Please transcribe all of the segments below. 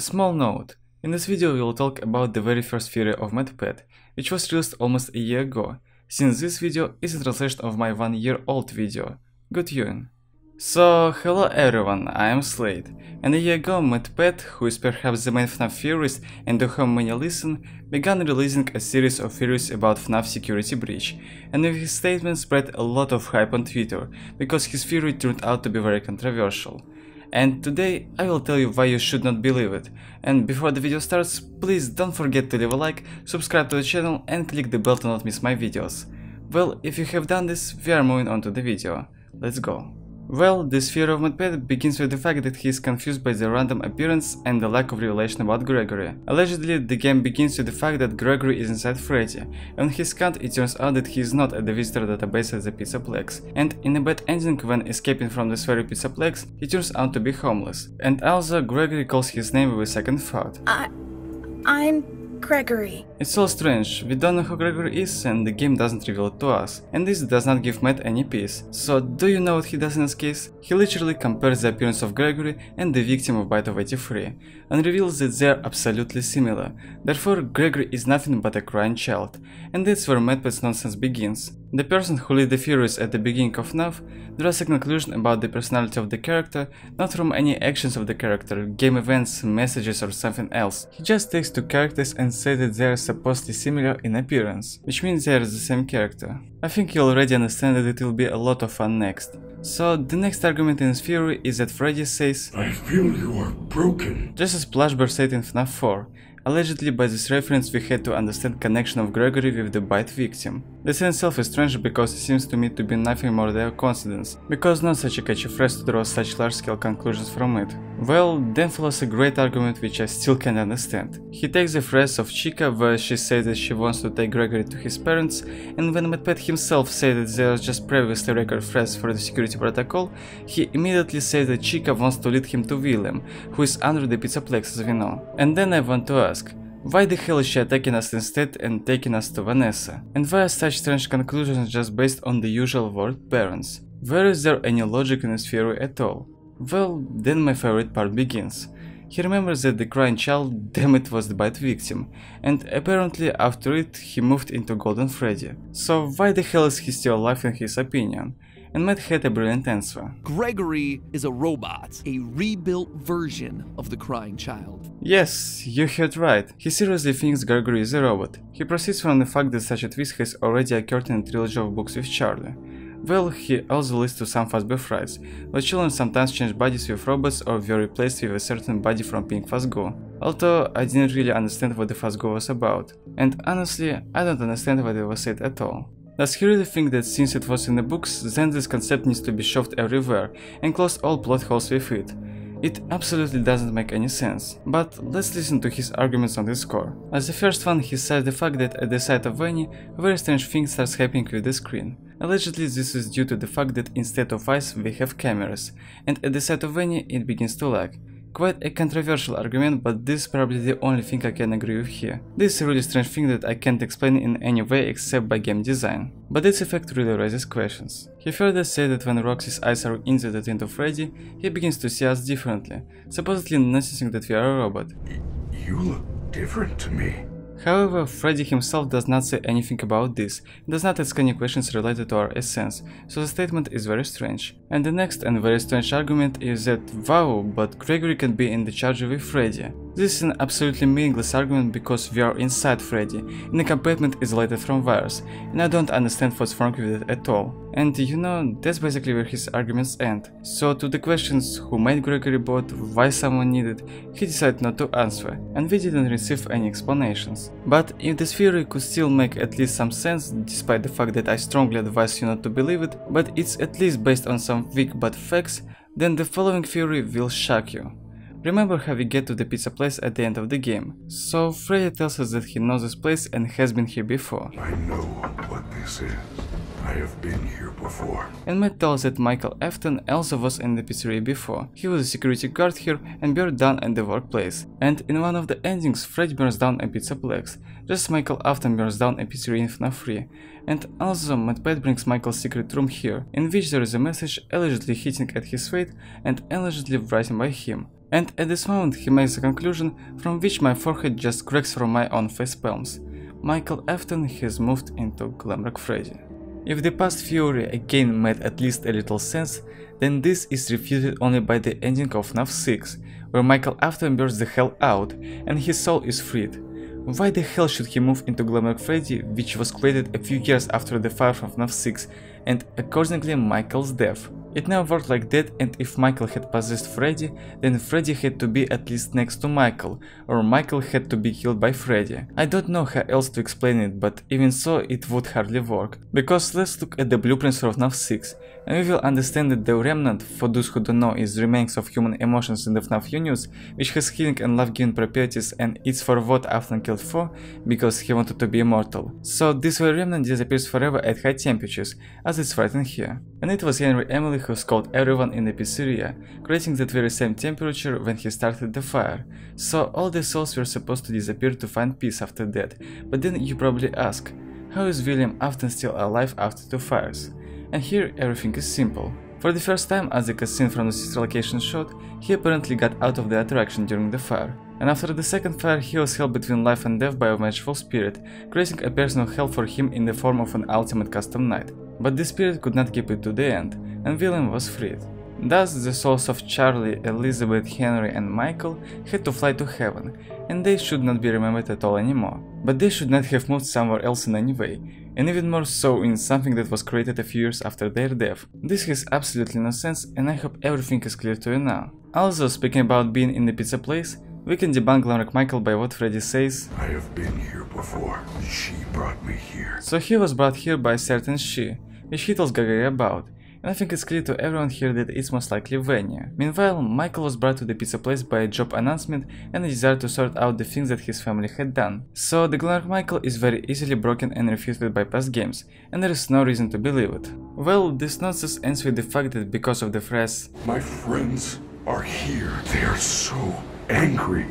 A small note. In this video we will talk about the very first theory of MatPat, which was released almost a year ago, since this video is a translation of my one year old video. Good viewing. So, hello everyone, I am Slade, and a year ago MatPat, who is perhaps the main FNAF theorist and to whom many listen, began releasing a series of theories about FNAF security breach, and with his statement spread a lot of hype on Twitter, because his theory turned out to be very controversial. And today I will tell you why you should not believe it. And before the video starts, please don't forget to leave a like, subscribe to the channel and click the bell to not miss my videos. Well, if you have done this, we are moving on to the video. Let's go. Well, this fear of MatPat begins with the fact that he is confused by the random appearance and the lack of revelation about Gregory. Allegedly, the game begins with the fact that Gregory is inside Freddy. On his count, it turns out that he is not at the visitor database at the Pizzaplex, and in a bad ending when escaping from this very Pizzaplex, he turns out to be homeless. And also, Gregory calls his name with second thought. I. I'm Gregory. It's so strange, we don't know who Gregory is and the game doesn't reveal it to us, and this does not give Matt any peace. So do you know what he does in this case? He literally compares the appearance of Gregory and the victim of Bite of 83, and reveals that they are absolutely similar, therefore Gregory is nothing but a crying child, and that's where Matt's nonsense begins. The person who lead the theories at the beginning of FNAF draws a conclusion about the personality of the character not from any actions of the character, game events, messages or something else. He just takes two characters and says that they are supposedly similar in appearance, which means they are the same character. I think you already understand that it will be a lot of fun next. So the next argument in his theory is that Freddy says I feel you are broken. Just as Splashbear said in FNAF 4, Allegedly, by this reference we had to understand connection of Gregory with the bite victim. This in itself is strange because it seems to me to be nothing more than a coincidence, because not such a catchy phrase to draw such large-scale conclusions from it. Well, then follows a great argument which I still can't understand. He takes the phrase of Chica where she says that she wants to take Gregory to his parents, and when MatPat himself said that there was just previously record phrase for the security protocol, he immediately says that Chica wants to lead him to William, who is under the Pizzaplex as we know. And then I want to why the hell is she attacking us instead and taking us to Vanessa? And why are such strange conclusions just based on the usual word parents? Where is there any logic in this theory at all? Well, then my favorite part begins. He remembers that the crying child, damn it, was the bite victim, and apparently after it he moved into Golden Freddy. So why the hell is he still alive in his opinion? And Matt had a brilliant answer. Gregory is a robot, a rebuilt version of the crying child. Yes, you heard right. He seriously thinks Gregory is a robot. He proceeds from the fact that such a twist has already occurred in a trilogy of books with Charlie. Well, he also leads to some Fazbear frights, where children sometimes change bodies with robots or were replaced with a certain body from Pink Fazgoo. Although I didn't really understand what the Fazgoo was about, and honestly, I don't understand what it was said at all. Does he really think that since it was in the books, then this concept needs to be shoved everywhere and close all plot holes with it? It absolutely doesn't make any sense, but let's listen to his arguments on this score. As the first one, he says the fact that at the sight of Vanny, very strange thing starts happening with the screen. Allegedly this is due to the fact that instead of eyes we have cameras, and at the sight of Vanny it begins to lag. Quite a controversial argument, but this is probably the only thing I can agree with here. This is a really strange thing that I can't explain in any way except by game design. But its effect really raises questions. He further said that when Roxy's eyes are into Freddy, he begins to see us differently, supposedly noticing that we are a robot. You look different to me. However, Freddy himself does not say anything about this, does not ask any questions related to our essence, so the statement is very strange. And the next and very strange argument is that wow, but Gregory can be in the charge with Freddy. This is an absolutely meaningless argument because we are inside Freddy, in a compartment isolated from virus, and I don't understand what's wrong with it at all. And you know, that's basically where his arguments end. So to the questions who made Gregory bot, why someone needed, he decided not to answer, and we didn't receive any explanations. But if this theory could still make at least some sense, despite the fact that I strongly advise you not to believe it, but it's at least based on some weak but facts, then the following theory will shock you. Remember how we get to the pizza place at the end of the game. So Freddy tells us that he knows this place and has been here before. I know what this is. I have been here before. And Matt tells that Michael Afton also was in the pizzeria before. He was a security guard here and burned down at the workplace. And in one of the endings, Freddy burns down a pizzaplex, just Michael Afton burns down a pizzeria in FNAF 3. And also, MatPat brings Michael's secret room here, in which there is a message allegedly hitting at his fate and allegedly written by him. And at this moment he makes a conclusion from which my forehead just cracks from my own face palms. Michael Afton has moved into Glamrock Freddy. If the past Fury again made at least a little sense, then this is refuted only by the ending of FNAF 6, where Michael Afton bursts the hell out and his soul is freed. Why the hell should he move into Glamrock Freddy, which was created a few years after the fire from FNAF 6 and accordingly Michael's death? It never worked like that and if Michael had possessed Freddy, then Freddy had to be at least next to Michael, or Michael had to be killed by Freddy. I don't know how else to explain it, but even so it would hardly work. Because let's look at the blueprints for FNAF 6, and we will understand that the Remnant, for those who don't know, is remains of human emotions in the FNAF universe, which has healing and love-giving properties and it's for what Afton killed for, because he wanted to be immortal. So this very Remnant disappears forever at high temperatures, as it's written here. And it was Henry Emily who scolded everyone in the creating that very same temperature when he started the fire. So all the souls were supposed to disappear to find peace after that, but then you probably ask, how is William Afton still alive after two fires? And here everything is simple. For the first time, as the cutscene from the sister location showed, he apparently got out of the attraction during the fire. And after the second fire, he was held between life and death by a vengeful spirit, creating a personal hell for him in the form of an ultimate custom night. But the spirit could not keep it to the end, and William was freed. Thus, the souls of Charlie, Elizabeth, Henry and Michael had to fly to heaven, and they should not be remembered at all anymore. But they should not have moved somewhere else in any way, and even more so in something that was created a few years after their death. This has absolutely no sense, and I hope everything is clear to you now. Also, speaking about being in the pizza place, we can debunk Glamrock Michael by what Freddy says. I have been here before. She brought me here. So he was brought here by a certain she, which he tells Gregory about, and I think it's clear to everyone here that it's most likely Vanya. Meanwhile, Michael was brought to the pizza place by a job announcement and a desire to sort out the things that his family had done. So the Glamrock Michael is very easily broken and refuted by past games, and there is no reason to believe it. Well, this nonsense ends with the fact that because of the phrase My friends are here. They are so angry,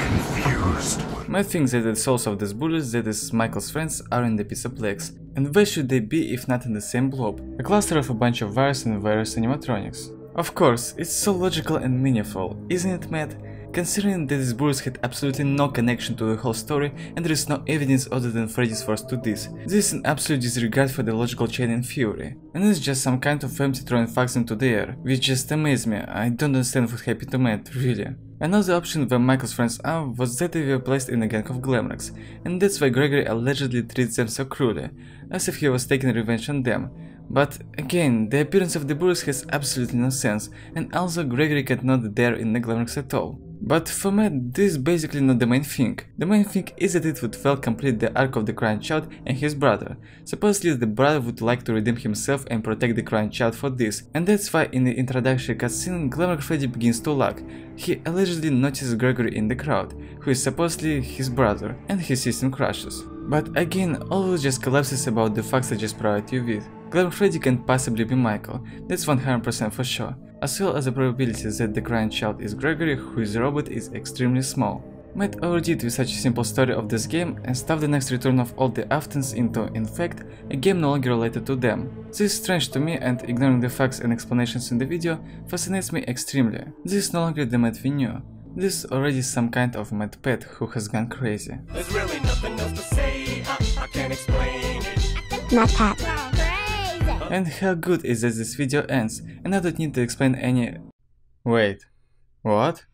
confused. My think that the souls of these bullies, that is Michael's friends, are in the Pizzaplex. And where should they be if not in the same blob? A cluster of a bunch of virus and various animatronics. Of course, it's so logical and meaningful, isn't it Matt? Considering that these bullies had absolutely no connection to the whole story and there is no evidence other than Freddy's force to this. This is an absolute disregard for the logical chain in Fury. And it's just some kind of empty throwing facts into the air, which just amazes me, I don't understand what happened to Matt, really. Another option where Michael's friends are was that they were placed in a gang of Glamrocks, and that's why Gregory allegedly treats them so cruelly, as if he was taking revenge on them. But again, the appearance of the bullies has absolutely no sense, and also Gregory cannot there in the Glamrocks at all. But for me, this is basically not the main thing. The main thing is that it would well complete the arc of the crying child and his brother. Supposedly the brother would like to redeem himself and protect the crying child for this, and that's why in the introductory cutscene Glamrock Freddy begins to lag. He allegedly notices Gregory in the crowd, who is supposedly his brother, and his system crashes. But again, all just collapses about the facts I just provided you with. Glamrock Freddy can't possibly be Michael, that's 100% for sure, as well as the probability that the crying child is Gregory who is a robot is extremely small. Matt overdid with such a simple story of this game and stuffed the next return of all the Aftons into, in fact, a game no longer related to them. This is strange to me and ignoring the facts and explanations in the video fascinates me extremely. This is no longer the Matt we knew. This is already some kind of Matt pet who has gone crazy. There's really nothing else to say. I, I can't explain it. Not Pat. And how good is that this video ends and I don't need to explain any... Wait, what?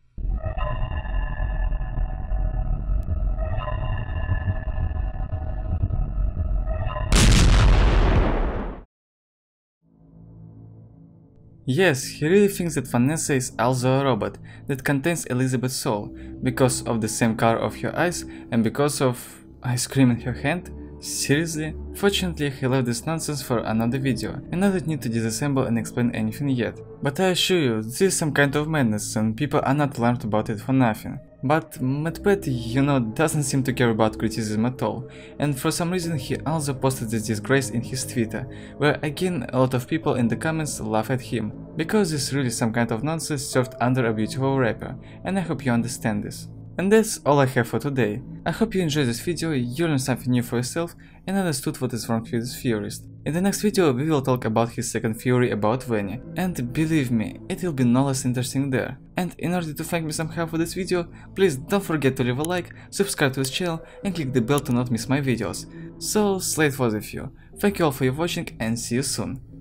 Yes, he really thinks that Vanessa is also a robot that contains Elizabeth's soul because of the same color of her eyes and because of ice cream in her hand? Seriously? Fortunately, he left this nonsense for another video, and I don't need to disassemble and explain anything yet. But I assure you, this is some kind of madness and people are not alarmed about it for nothing. But MatPat, you know, doesn't seem to care about criticism at all, and for some reason he also posted this disgrace in his Twitter, where again a lot of people in the comments laugh at him, because it's really some kind of nonsense served under a beautiful wrapper, and I hope you understand this. And that's all I have for today. I hope you enjoyed this video, you learned something new for yourself and understood what is wrong with this theorist. In the next video we will talk about his second fury about Vanny, and believe me, it will be no less interesting there. And in order to thank me somehow for this video, please don't forget to leave a like, subscribe to this channel and click the bell to not miss my videos. So, Slade was with you. Thank you all for your watching and see you soon.